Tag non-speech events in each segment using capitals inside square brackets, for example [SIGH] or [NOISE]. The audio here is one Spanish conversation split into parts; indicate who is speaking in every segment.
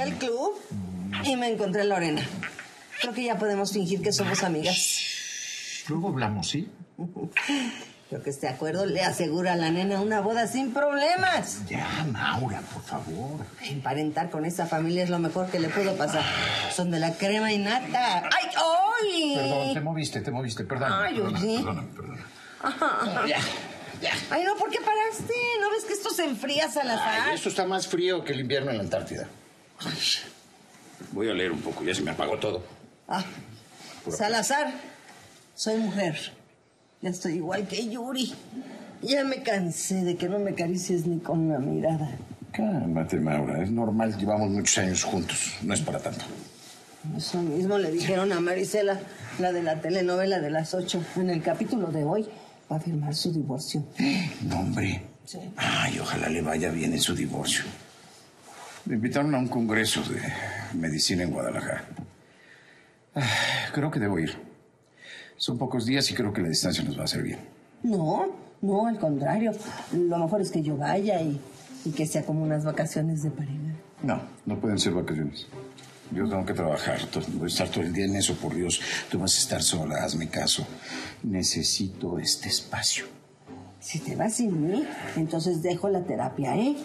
Speaker 1: al club y me encontré a Lorena. Creo que ya podemos fingir que somos amigas.
Speaker 2: Luego hablamos, ¿sí? [LAUGHS]
Speaker 1: Creo que este acuerdo le asegura a la nena una boda sin problemas.
Speaker 2: Ya, Maura, por favor.
Speaker 1: Emparentar con esa familia es lo mejor que le pudo pasar. Son de la crema y nata. ¡Ay, ay!
Speaker 2: Perdón, te moviste, te moviste, perdón.
Speaker 1: Ay,
Speaker 2: perdona, perdona.
Speaker 1: Ajá.
Speaker 2: Ya, ya.
Speaker 1: Ay, no, ¿por qué paraste? ¿No ves que esto se enfría, Salazar?
Speaker 2: Ay, esto está más frío que el invierno en la Antártida. Voy a leer un poco, ya se me apagó todo.
Speaker 1: Ah, Salazar, soy mujer. Ya estoy igual que Yuri. Ya me cansé de que no me acaricies ni con una mirada.
Speaker 2: Cálmate, Maura, es normal, llevamos muchos años juntos, no es para tanto.
Speaker 1: Eso mismo le dijeron a Marisela, la de la telenovela de las ocho. En el capítulo de hoy va a firmar su divorcio. [GASPS]
Speaker 2: No, hombre.
Speaker 1: Sí.
Speaker 2: Ay, ojalá le vaya bien en su divorcio. Me invitaron a un congreso de medicina en Guadalajara. Ay, creo que debo ir. Son pocos días y creo que la distancia nos va a hacer bien.
Speaker 1: No, no, al contrario. Lo mejor es que yo vaya y, y que sea como unas vacaciones de pareja.
Speaker 2: No, no pueden ser vacaciones. Yo tengo que trabajar, voy a estar todo el día en eso, por Dios. Tú vas a estar sola, hazme caso. Necesito este espacio.
Speaker 1: Si te vas sin mí, entonces dejo la terapia, ¿eh?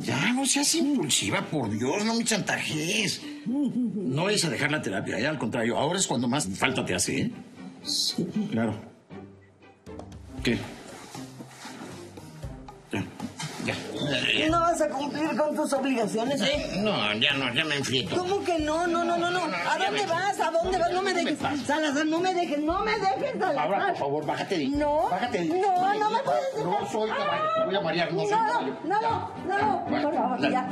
Speaker 2: Ya, no seas impulsiva, por Dios, no me chantajees. No es a dejar la terapia, ¿eh? al contrario, ahora es cuando más falta te hace, ¿eh?
Speaker 1: Sí.
Speaker 2: Claro. ¿Qué?
Speaker 1: ¿No vas a cumplir con tus obligaciones, eh?
Speaker 2: No, ya no, ya me enfrío.
Speaker 1: ¿Cómo que no? No, no, no, no. ¿A dónde vas? ¿A dónde vas? No me dejes. Salazar, no me dejes, no me dejes,
Speaker 2: Ahora, por
Speaker 1: Salazar.
Speaker 2: favor, bájate de.
Speaker 1: No,
Speaker 2: Bájate de
Speaker 1: no, no me puedes dejar.
Speaker 2: No soy caballo, voy a marear, no soy
Speaker 1: No, no, no, no, no, por favor, ya.